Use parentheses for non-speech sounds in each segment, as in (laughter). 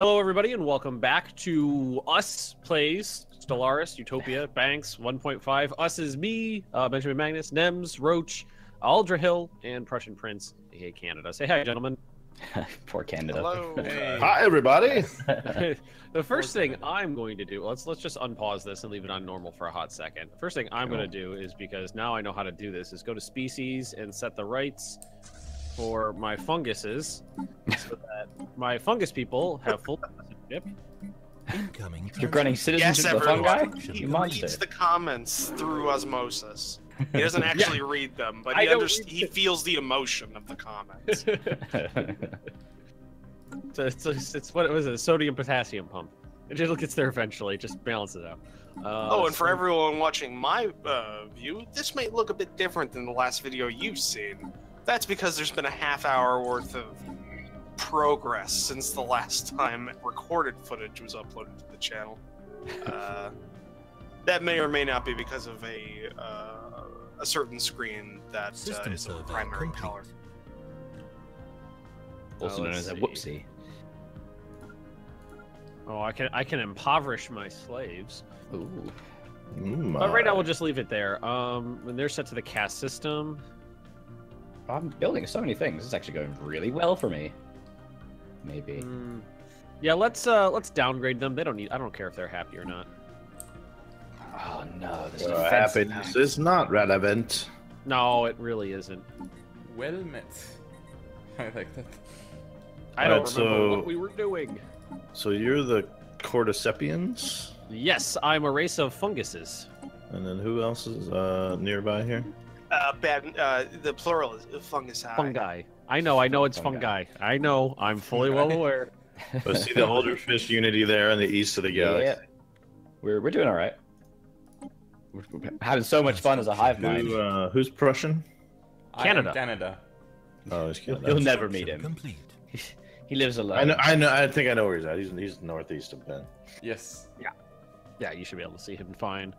Hello, everybody, and welcome back to Us Plays Stellaris, Utopia, Banks 1.5. Us is me, uh, Benjamin Magnus, Nems, Roach, Aldra Hill, and Prussian Prince, aka Canada. Say hi, gentlemen. (laughs) Poor Canada. Hello. (laughs) Hi, everybody. (laughs) the first thing I'm going to do, let's let's just unpause this and leave it on normal for a hot second. First thing I'm going to do is because now I know how to do this is go to species and set the rights for my funguses so that my fungus people have full citizenship. Incoming. You're granting citizenship Yes, to the fun guy? everyone. He monster. reads the comments through osmosis. He doesn't (laughs) actually read them, but he, don't underst- read he feels the emotion of the comments. (laughs) So it's, it's, it's what it was a sodium potassium pump. It just gets there eventually. It just balances out. Uh, oh, and for so- everyone watching my uh, view, this might look a bit different than the last video you've seen. That's because there's been a half hour worth of progress since the last (laughs) time recorded footage was uploaded to the channel. (laughs) Uh, that may or may not be because of a uh, a certain screen that uh, System is of survey primary complete. color. also Uh, known as a whoopsie. Oh, I can I can impoverish my slaves. Ooh. Mm, But right now we'll just leave it there. Um, when they're set to the cast system, I'm building so many things. It's actually going really well for me. Maybe. mm, yeah, let's uh let's downgrade them. They don't need. I don't care if they're happy or not. Oh no, this defense happiness attack. is not relevant. No, it really isn't. Well met. (laughs) I like that. I Alright, don't remember so- what we were doing. So you're the Cordycepians, Yes, I'm a race of funguses. and then who else is uh, nearby here? Uh, bad. Uh, the plural is fungus. Fungi. I know. I know it's Fungi. fungi. I know. I'm fully well aware. (laughs) I see the older fish unity there in the east of the galaxy. Yeah. We're we're doing all right. We're we're having so much fun as a hive mind. Who, uh, who's Prussian? Canada. Canada. Oh, he's You'll, Canada. you'll never meet him. Complete. He lives alone. I know. I know. I think I know where he's at. He's he's northeast of Ben. Yes. Yeah. Yeah, you should be able to see him fine.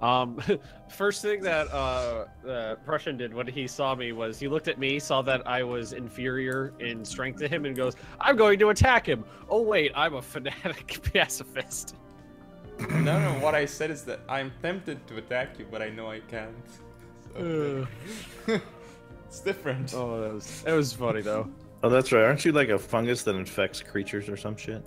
Um, (laughs) first thing that uh, uh, Prussian did when he saw me was he looked at me, saw that I was inferior in strength to him, and goes, "I'm going to attack him." Oh wait, I'm a fanatic (laughs) pacifist. no, no. What I said is that I'm tempted to attack you, but I know I can't. So, (laughs) it's different. oh, that was that was funny though. Oh, that's right. Aren't you like a fungus that infects creatures or some shit?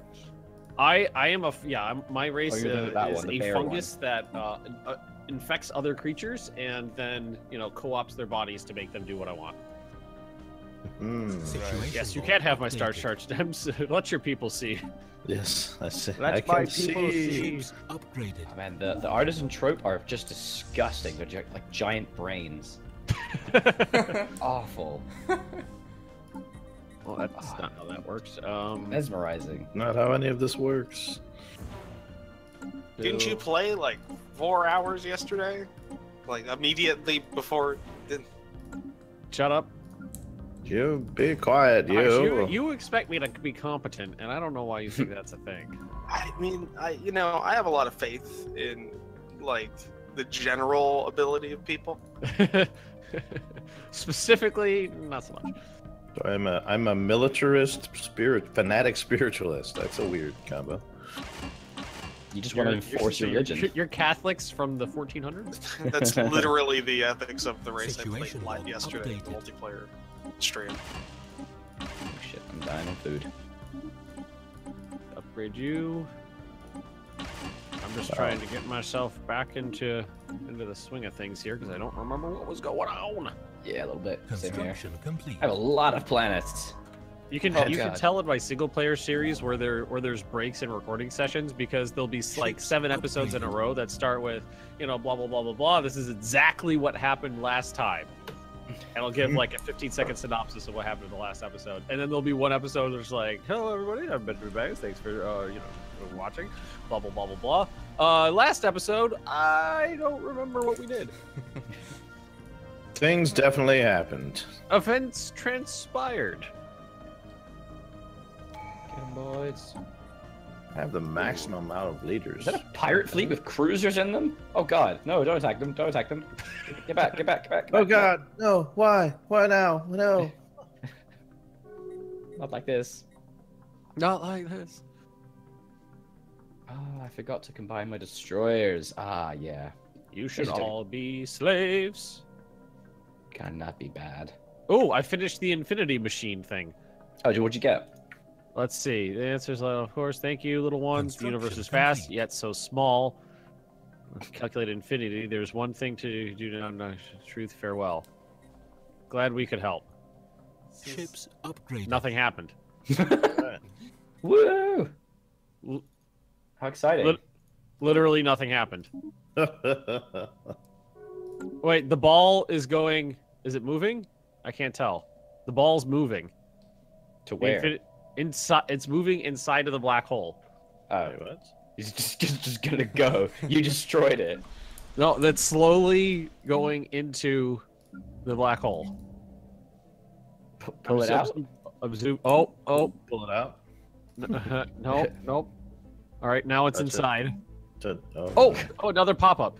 I I am a f- yeah. I'm, my race you're uh, that is one, a bear fungus that uh, uh, infects other creatures and then you know co-ops their bodies to make them do what I want. Mm, Situation Yes, you can't have my star updated. chart stems. (laughs) Let your people see. yes, I see. Let I can my people see. see. Upgraded. Oh, man, the, the artisan troupe are just disgusting. They're like giant brains. (laughs) Awful. (laughs) that works. Um, Mesmerizing. Not how any of this works. Didn't you play like four hours yesterday? Like immediately before? Did... shut up? You be quiet, Gosh, you. you, you expect me to be competent, and I don't know why you think that's a thing. (laughs) I mean, I you know I have a lot of faith in like the general ability of people. (laughs) Specifically, not so much. I'm a I'm a militarist spirit fanatic spiritualist. That's a weird combo. You just want to enforce your religion. You're, you're Catholics from the 1400s. (laughs) (laughs) That's literally the ethics of the race I played Situation live log yesterday, the multiplayer stream. Oh, shit, I'm dying of food. Upgrade you. I'm just trying to get myself back into into the swing of things here because I don't remember what was going on. Yeah, a little bit. Construction complete. I have a lot of planets. You can Oh, you can tell in my single player series where there where there's breaks in recording sessions because there'll be like seven episodes in a row that start with you know blah blah blah blah blah. This is exactly what happened last time, and I'll give like a 15 second synopsis of what happened in the last episode, and then there'll be one episode that's like, "Hello everybody, I'm Benjamin Banks. Thanks for uh, you know for watching." Blah blah blah blah blah. Uh, last episode, I don't remember what we did. (laughs) Things definitely happened. Events transpired. Get 'em, boys. I have the maximum amount of leaders. Is that a pirate fleet with cruisers in them? Oh god, no, don't attack them, don't attack them. Get back, get back, get back. get Oh back. God, no! Why? Why now? No! (laughs) Not like this. Not like this. Ah, I forgot to combine my destroyers. Ah, yeah. You should all be slaves. Cannot be bad. Oh, I finished the Infinity Machine thing. Oh, what'd you get? Let's see. The answer is, uh, of course, thank you, little ones. The universe is Construction vast, yet so small. Calculate infinity. There's one thing to do now. no, Truth, farewell. Glad we could help. Ships upgrade. Nothing happened. (laughs) Woo! L- How exciting! Lit- Literally nothing happened. (laughs) Wait, the ball is going. Is it moving? I can't tell. The ball's moving. to where? infin- inside. It's moving inside of the black hole. Oh, Wait, what? it's just, just, just gonna go. You destroyed it. No, that's slowly going into the black hole. P- pull it I'm out. I'm zoom- Oh, oh, Pull it out. n- uh-huh. nope, nope. All right, now it's That's it. inside. To- oh. oh, oh, another pop-up.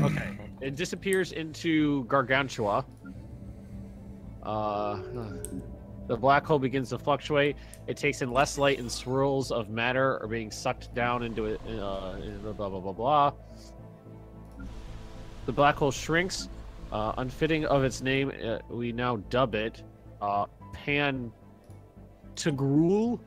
Okay, it disappears into Gargantua. Uh, the black hole begins to fluctuate. It takes in less light, and swirls of matter are being sucked down into it. Uh, blah blah blah blah. The black hole shrinks. Uh, unfitting of its name, uh, we now dub it uh, Pan Tagrul,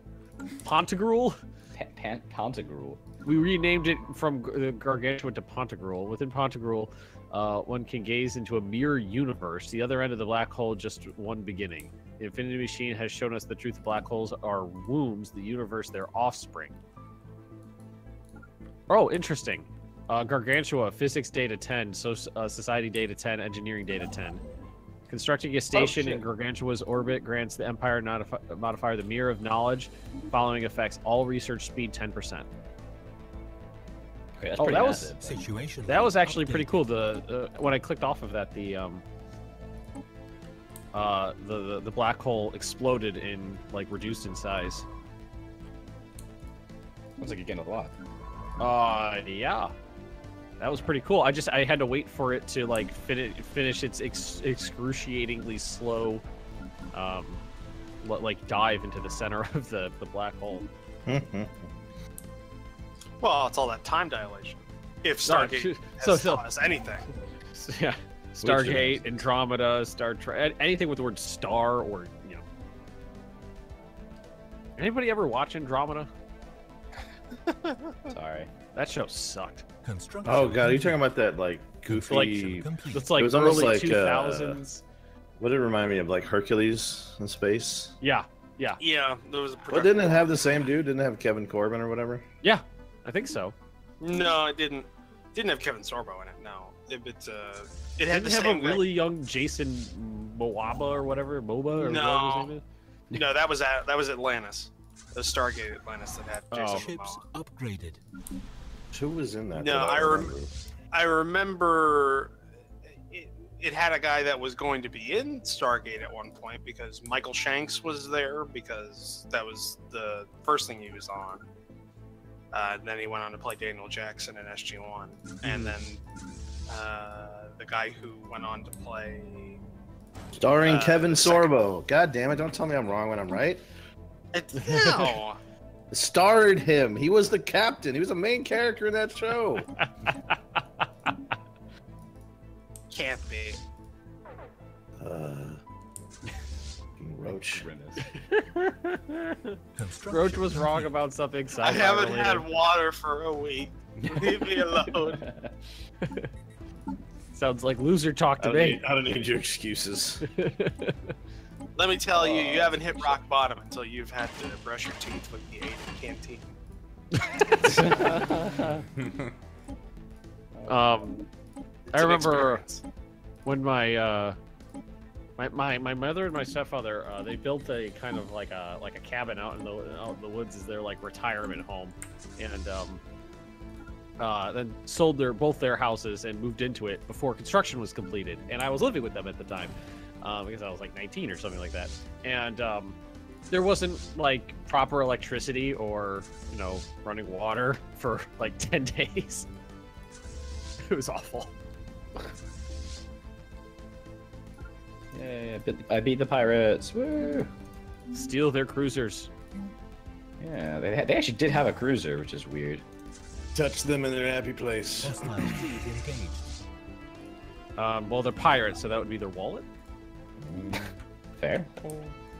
Pontagrul. Pa- Pan- Pantagruel. We renamed it from the Gargantua to Pontagrul. Within Pontagrul, uh, one can gaze into a mirror universe. The other end of the black hole, just one beginning. The Infinity Machine has shown us the truth. Black holes are wombs, the universe their offspring. Oh, interesting. Uh, Gargantua, physics data 10, so uh, society data 10, engineering data 10. Constructing a station in. Gargantua's orbit grants the Empire modifi- modifier the Mirror of Knowledge. Following effects all research speed 10%. Okay, that's Oh, pretty that was- Situation. That was actually pretty cool. The uh, when I clicked off of that, the um, uh, the, the the black hole exploded in like reduced in size. Sounds like you're getting a lot. Uh, yeah, that was pretty cool. I just I had to wait for it to like finish finish its ex- excruciatingly slow, um, li- like dive into the center (laughs) of the the black hole. (laughs) Well, it's all that time dilation. If Stargate has so so taught us anything. (laughs) yeah, Stargate, Andromeda, Star Trek, anything with the word star or you know. Anybody ever watch Andromeda? (laughs) Sorry. That show sucked. Construction. oh god, are you talking about that like goofy? complete. It's like was almost like, two uh, thousands. What did it remind me of? Like Hercules in space? Yeah, yeah, Yeah, there was a. Well, didn't it have the same dude? Didn't it have Kevin Corbin or whatever? yeah. I think so. No, it didn't. Didn't have Kevin Sorbo in it. No, it, it uh, it had Didn't have same a guy- really young Jason Moaba or whatever, Moba or No. whatever his name is. (laughs) No, that was at, that was Atlantis, the Stargate Atlantis that had Oh. Jason Ships upgraded. Who was in that? No, that I rem- remember? I remember it, it had a guy that was going to be in Stargate at one point because Michael Shanks was there because that was the first thing he was on. Uh, then he went on to play Daniel Jackson in SG1, and then uh, the guy who went on to play Starring uh, Kevin the second- Sorbo. God damn it! Don't tell me I'm wrong when I'm right. (laughs) No, Starred him. He was the captain. He was the main character in that show. (laughs) can't be. Uh, Roach. (laughs) Roach was wrong about something. I sci-fi haven't related. had water for a week. Leave me alone. (laughs) Sounds like loser talk to don't, me. need, I don't need your excuses. (laughs) Let me tell you, you haven't hit rock bottom until you've had to brush your teeth with the canteen. um, It's I remember experience. when my uh, my, my my mother and my stepfather uh, they built a kind of like a like a cabin out in the out in the woods as their like retirement home, and um, uh, then sold their both their houses and moved into it before construction was completed. And I was living with them at the time um, because I was like 19 or something like that, and um, there wasn't like proper electricity or you know running water (laughs) for like 10 (laughs) days. it was awful. (laughs) Yeah, I beat- the pirates. Woo! Steal their cruisers. Yeah, they, they actually did have a cruiser, which is weird. Touch them in their happy place. Hostile fleet engaged. Um, well, they're pirates, so that would be their wallet Mm, Fair.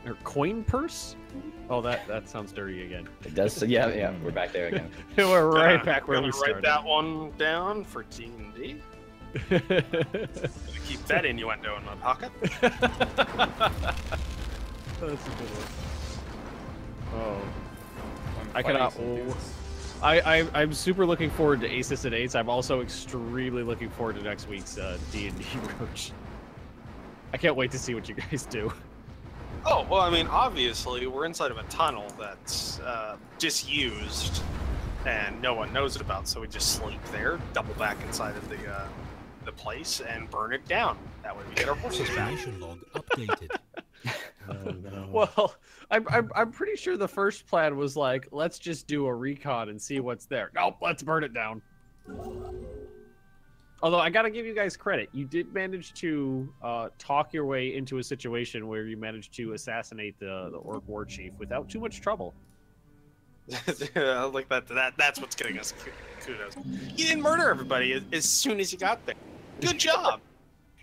or coin purse. Oh, that that sounds dirty again. It does. Yeah, yeah. We're back there again. (laughs) We're right Uh, back where gonna we write started. that one down for D and D. Gonna keep that innuendo in my pocket. (laughs) That's a good one. Oh. I'm I cannot- oh. I, I I'm super looking forward to Aces and Eights. I'm also extremely looking forward to next week's uh, D and D (laughs) Roach. I can't wait to see what you guys do. Oh well, I mean, obviously we're inside of a tunnel that's uh, disused, and no one knows it about. So we just sleep there, double back inside of the uh, the place, and burn it down. That way we get our horses back. Log updated. (laughs) Oh, no. Well, I'm, I'm I'm pretty sure the first plan was like, let's just do a recon and see what's there. Nope, let's burn it down. Although I gotta give you guys credit, you did manage to uh, talk your way into a situation where you managed to assassinate the the orc war chief without too much trouble. (laughs) like that, that that's what's getting us kudos. You didn't murder everybody as, as soon as you got there. Good job.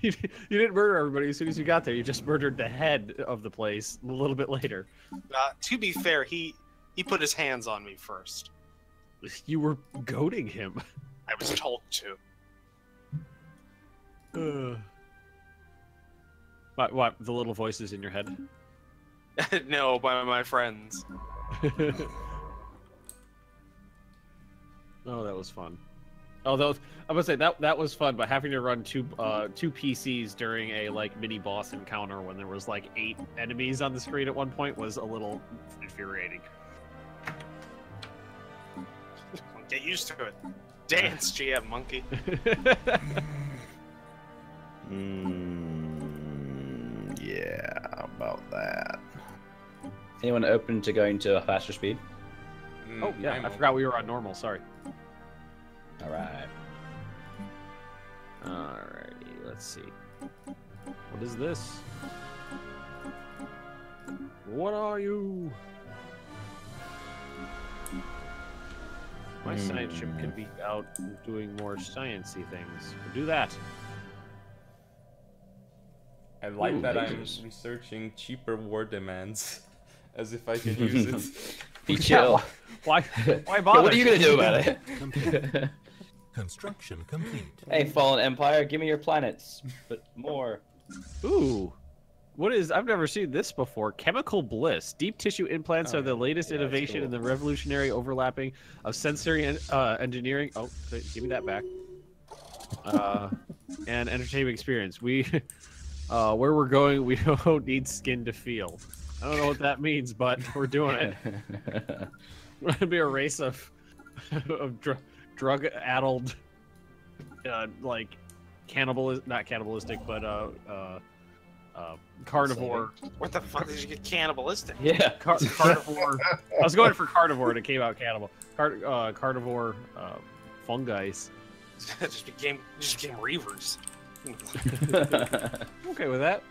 you (laughs) you didn't murder everybody as soon as you got there. You just murdered the head of the place a little bit later. Uh, to be fair, he he put his hands on me first. You were goading him. (laughs) I was told to. What, what? The little voices in your head? (laughs) no, by my friends. oh, that was fun. Oh, that was, I must say that that was fun, but having to run two uh two PCs during a like mini boss encounter when there was like eight enemies on the screen at one point was a little infuriating. (laughs) Get used to it. Dance, GM monkey. (laughs) Mm, yeah, about that. Anyone open to going to a faster speed? Mm, oh yeah, I'm forgot we were on normal. Sorry. All right. Alrighty, let's see. What is this? What are you? My science ship can hmm. be out doing more sciencey things. We'll do that. I like Ooh, that lasers. I'm researching cheaper war demands, (laughs) as if I can use it. (laughs) Be chill. (laughs) Why? Why Yeah, bother? what are you gonna do about it? Complete. Construction complete. hey, Fallen Empire, give me your planets, but more. Ooh. What is? I've never seen this before. Chemical bliss. Deep tissue implants Oh, are the latest yeah, innovation cool. in the revolutionary overlapping of sensory en- uh, engineering. Oh, give me that back. Uh, and entertainment experience. We, (laughs) uh, where we're going, we (laughs) don't need skin to feel. I don't know what that means, but we're doing it. (laughs) We're gonna be a race of, of dr- drug-addled, (laughs) uh, like cannibal, not cannibalistic, but uh, uh, uh, carnivore. What the fuck did you get cannibalistic? yeah. Car- (laughs) carnivore. I was going for carnivore, and it came out cannibal. Car- uh, carnivore uh, fungi. (laughs) just became just became reavers. Okay with that.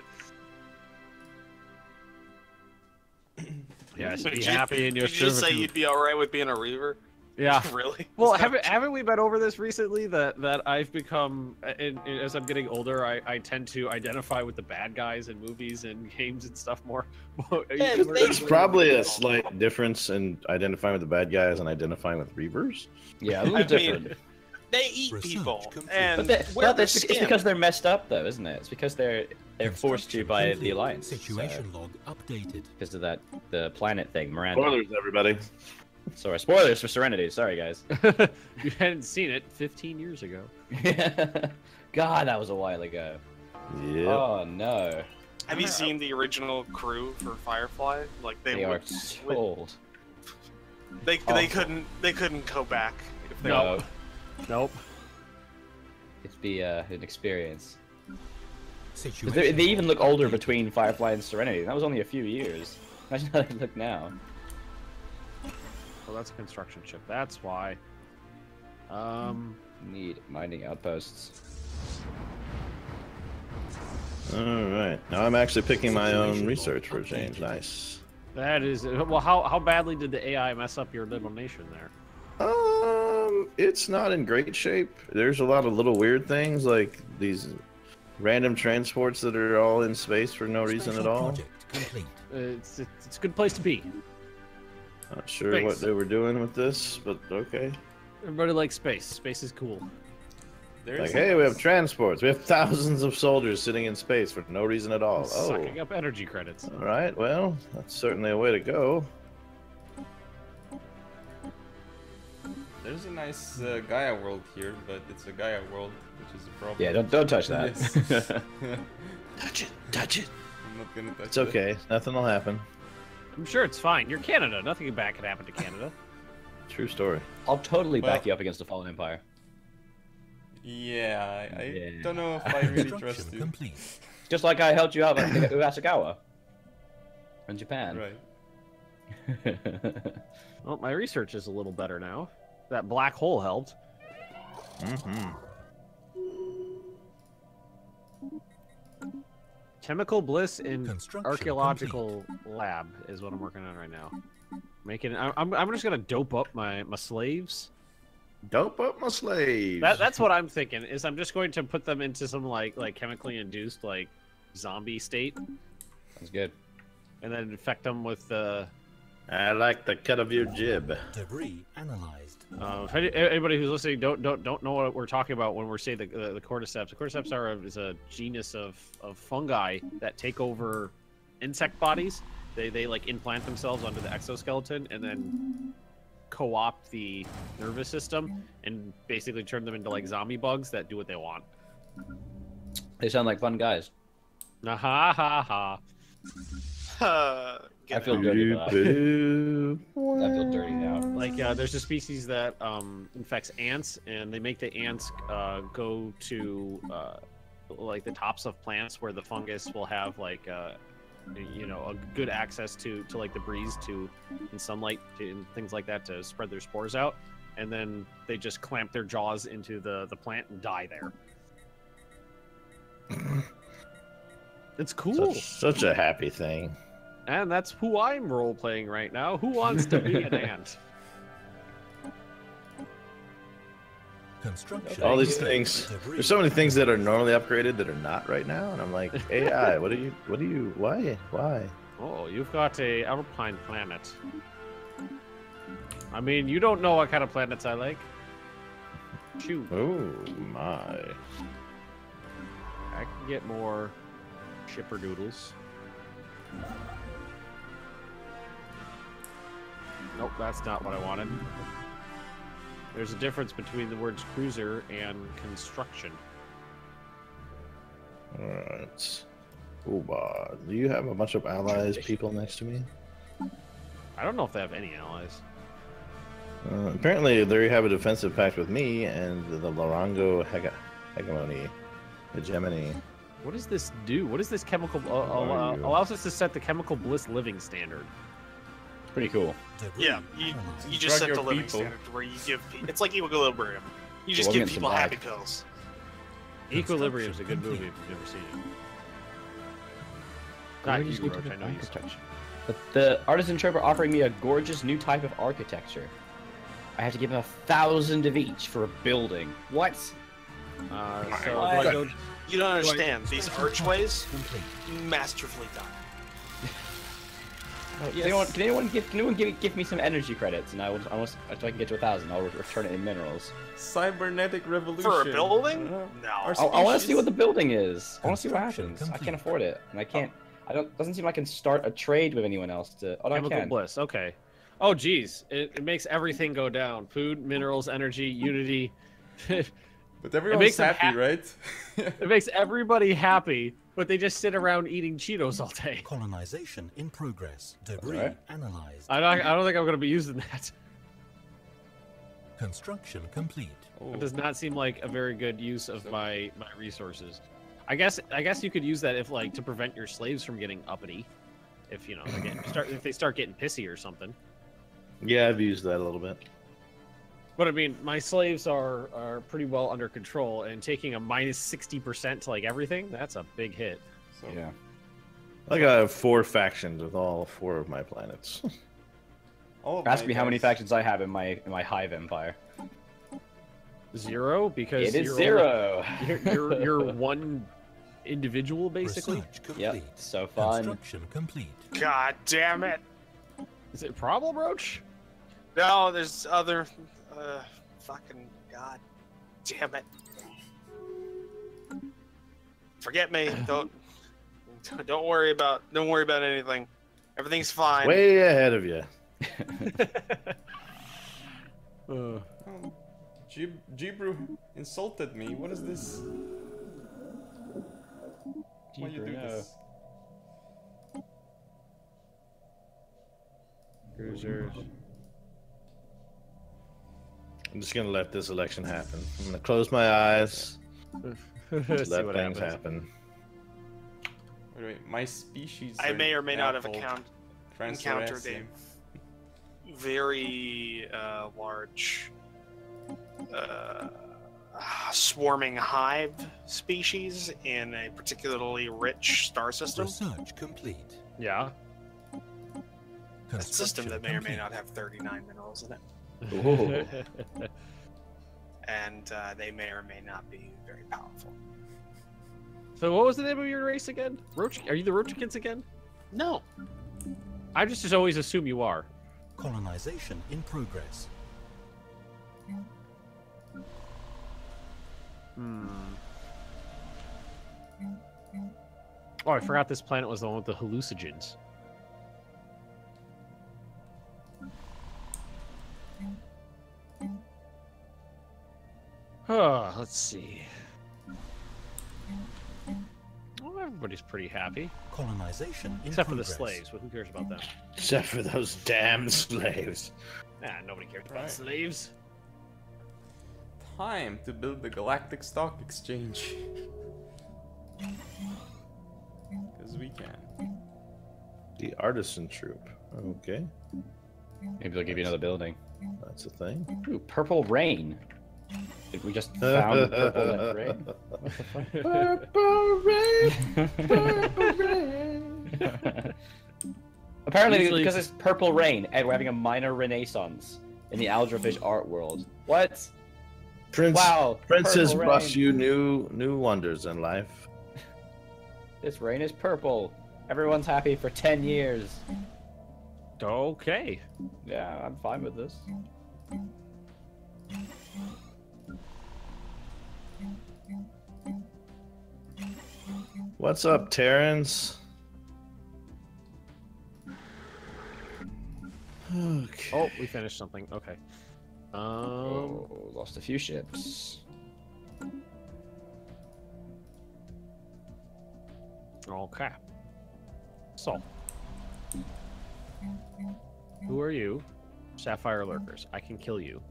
Yes, Did be you- happy in your Did you just say you'd be all right with being a reaver? Yeah. (laughs) really? Well, haven't haven't we been over this recently? That that I've become, uh, in, in- as I'm getting older, I, I tend to identify with the bad guys in movies and games and stuff more. (laughs) Are you Yeah, similar? There's probably a slight difference in identifying with the bad guys and identifying with Reavers. Yeah, a (laughs) I little mean, different. They eat Research people, complete. and But they, wear well, it's, it's because they're messed up, though, isn't it? It's because they're they're forced to by the complete. alliance. Situation log updated. because of that the planet thing, Miranda. Spoilers, everybody. Sorry, spoilers for Serenity. Sorry, guys. (laughs) you hadn't seen it 15 years ago. (laughs) God, that was a while ago. Yeah. Oh no, Have you seen the original crew for Firefly? Like they, they are would, so old. they they couldn't they couldn't go back if they No, Nope. it'd be uh, an experience. They, they even look older between Firefly and Serenity. That was only a few years. Imagine how they look now. Well, that's a construction ship. That's why. Um. Need mining outposts. All right. Now I'm actually picking my own research for a change. Nice. That is well. How how badly did the AI mess up your little nation there? Um, it's not in great shape. There's a lot of little weird things like these random transports that are all in space for no reason at all. project complete. Uh, It's it's, it's a good place to be. Not sure what they were doing with this, but okay. Everybody likes space. Space is cool. There's Like, a- hey, we have transports. We have thousands of soldiers sitting in space for no reason at all. Oh, Sucking up energy credits. all right. Well, that's certainly a way to go. There's a nice uh, Gaia world here, but it's a Gaia world, which is a problem. Yeah, don't don't touch that. (laughs) (laughs) Touch it, touch it. I'm not gonna touch It's it. okay. Nothing will happen. I'm sure it's fine. You're Canada. Nothing bad could happen to Canada. (laughs) True story. I'll totally back you up against the Fallen Empire. Yeah, I, I Yeah. don't know if I (laughs) really trust you. complete. Just like I helped you out (coughs) with Asakawa in Japan. Right. (laughs) Well, my research is a little better now. That black hole helped. Mm-hmm. Chemical bliss in Construction archaeological lab is what I'm working on right now. Making. I'm. I'm I'm just gonna dope up my my slaves. Dope up my slaves. That that's what I'm thinking. Is I'm just going to put them into some like like chemically induced like zombie state, That's good. and then infect them with the. I like the cut of your jib. Debris analyzed. Uh, if anybody who's listening don't don't don't know what we're talking about when we're saying the the, the cordyceps. The cordyceps are a, is a genus of, of fungi that take over insect bodies. They they like implant themselves onto the exoskeleton and then co-opt the nervous system and basically turn them into like zombie bugs that do what they want. They sound like fun guys. Nah, (laughs) ha ha ha. (laughs) I feel it. dirty for that. (laughs) I feel dirty now. Like uh, there's a species that um, infects ants, and they make the ants uh, go to uh, like the tops of plants where the fungus will have like uh, you know a good access to to like the breeze to and sunlight to, and things like that to spread their spores out, and then they just clamp their jaws into the the plant and die there. (laughs) It's cool, Such, such a happy thing. And that's who I'm role playing right now. Who wants to be an (laughs) ant? Construction. All these things. There's so many things that are normally upgraded that are not right now, and I'm like, AI, what are you? What are you? Why? Why? Oh, you've got a alpine planet. I mean, you don't know what kind of planets I like. Shoot, Oh my! I can get more shipper doodles. Nope, that's not what I wanted. There's a difference between the words cruiser and construction. All right. Oba, do you have a bunch of allies, people next to me? I don't know if they have any allies. Uh, apparently, they have a defensive pact with me and the Lorango hege- hegemony, hegemony. What does this do? What does this chemical uh, allow, allows us to set the chemical bliss living standard? It's pretty cool. Yeah, you, you just set the living people. standard where you give. pe- It's like equilibrium. You just We'll give get some people happy back. pills. is a good movie if you've never seen it. Not Gorgeous you, new Roach, I know you. architecture. The, the artisan trip are offering me a gorgeous new type of architecture. I have to give them a thousand of each for a building. What? Uh, so God. do I go, You don't understand. These archways, masterfully done. Can anyone, can anyone give can anyone give, give me some energy credits and I will I will, so I can get to a thousand. I'll return it in minerals. Cybernetic revolution. For a building? Uh, No. I, I want to see what the building is. I want to see what Construction happens. I can't afford it, and I can't. I don't. Doesn't seem like I can start a trade with anyone else. To oh, no, I chemical can. bliss. Okay. Oh, geez, it, it makes everything go down: food, minerals, energy, unity. (laughs) it But everyone's makes them happy, ha- right? makes everybody happy, but they just sit around eating Cheetos all day. Colonization in progress. Debris Alright. analyzed. I don't, I don't think I'm going to be using that. Construction complete. Oh, It does not seem like a very good use of my my resources. I guess I guess you could use that if like to prevent your slaves from getting uppity. If you know, they get, start if they start getting pissy or something. Yeah, I've used that a little bit. But I mean, my slaves are are pretty well under control, and taking a minus sixty percent to like everything, that's a big hit. so Yeah. Like I have four factions with all four of my planets. (laughs) All Ask my me how many factions I have in my in my Hive Empire. Zero because It is you're zero. Only, (laughs) you're, you're you're one individual basically. Research complete. Yep, so fun. Construction complete. God damn it! Is it a problem, Roach? No, there's other. Uh, fucking god damn it! Forget me. (laughs) Don't. Don't worry about. Don't worry about anything. Everything's fine. Way ahead of you. (laughs) Uh, Jib Jibru insulted me. What is this? Why you do Jibru, no. this? cruisers. I'm just gonna let this election happen. I'm gonna close my eyes, (laughs) See let what things happens. happen. Wait, wait, my species. I may or may not have account, encountered a very uh, large uh, swarming hive species in a particularly rich star system. Research complete. Yeah. A system that may or may not have 39 minerals in it. Ooh. (laughs) and uh, they may or may not be very powerful. so what was the name of your race again? Roach? Are you the Roachkins again? No, I just, just always assume you are. Colonization in progress. Hmm. Oh, I forgot this planet was the one with the hallucinogens. Oh, let's see. Well, everybody's pretty happy, Colonization in except for the slaves. But who cares about them? Except for those damn slaves. Nah, nobody cares about Right. slaves. Time to build the Galactic Stock Exchange. (laughs) Because we can. The artisan troupe. Okay, Maybe they'll give you another building. that's a thing. Ooh, purple rain. Did we just (laughs) found purple rain? (laughs) Purple rain, purple rain. (laughs) Apparently, Usually because it's- it's purple rain, and we're having a minor renaissance in the Aldrafish art world. What? Prince, Wow! Princess purple brought you new new wonders in life. This rain is purple. Everyone's happy for ten years. Okay. Yeah, I'm fine with this. What's up, Terrence? Okay. Oh, we finished something. Okay. Um. Oh, lost a few ships. Okay. So. Who are you? Sapphire Lurkers. I can kill you.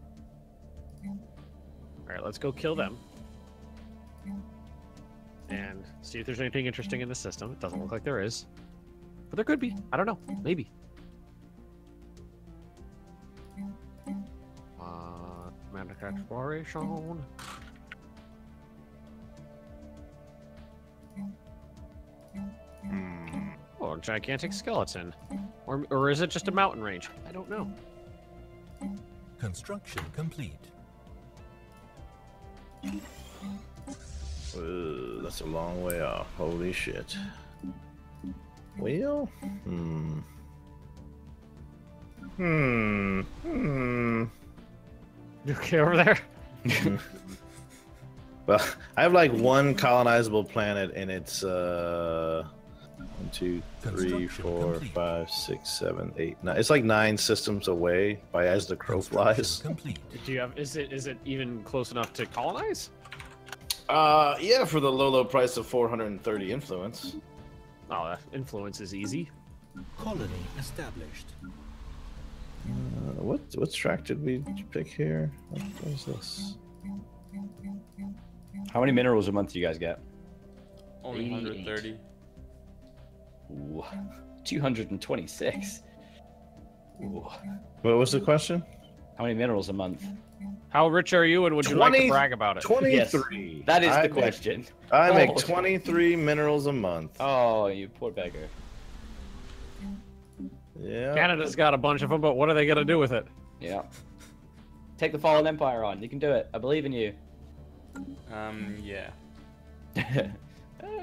Alright, let's go kill them. And see if there's anything interesting in the system. It doesn't look like there is. But there could be. I don't know. Maybe. Uh, magic exploration. Oh, a gigantic skeleton. Or, or is it just a mountain range? I don't know. Construction complete. Uh, that's a long way off. Holy shit. Well, hmm. Hmm. Hmm. You okay over there? (laughs) Well, I have like one colonizable planet, and it's uh, one, two, three, Construction four, complete. five, six, seven, eight, nine. It's like nine systems away by as the crow flies. complete. Do you have? Is it? Is it even close enough to colonize? Uh, yeah, for the low, low price of 430 influence. Oh, that influence is easy. Colony established. Uh, what what track did we pick here? What was this? How many minerals a month do you guys get? Only 130. Ooh, (laughs) 226. Ooh. What was the question? How many minerals a month? How rich are you, and would you like to brag about it? 23. That is I the make- question. I make Oh. 23 minerals a month. Oh, you poor beggar. Yeah. Canada's got a bunch of them, but what are they gonna do with it? Yeah. Take the Fallen Empire on. You can do it. I believe in you. Um, yeah. I (laughs)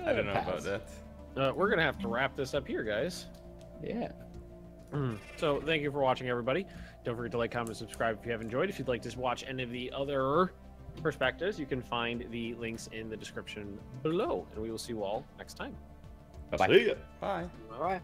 I don't know about that. Uh, we're gonna have to wrap this up here, guys. Yeah. So thank you for watching, everybody. Don't forget to like, comment, and subscribe if you have enjoyed. If you'd like to watch any of the other perspectives, you can find the links in the description below, and we will see you all next time. Bye bye. See ya. Bye. All right.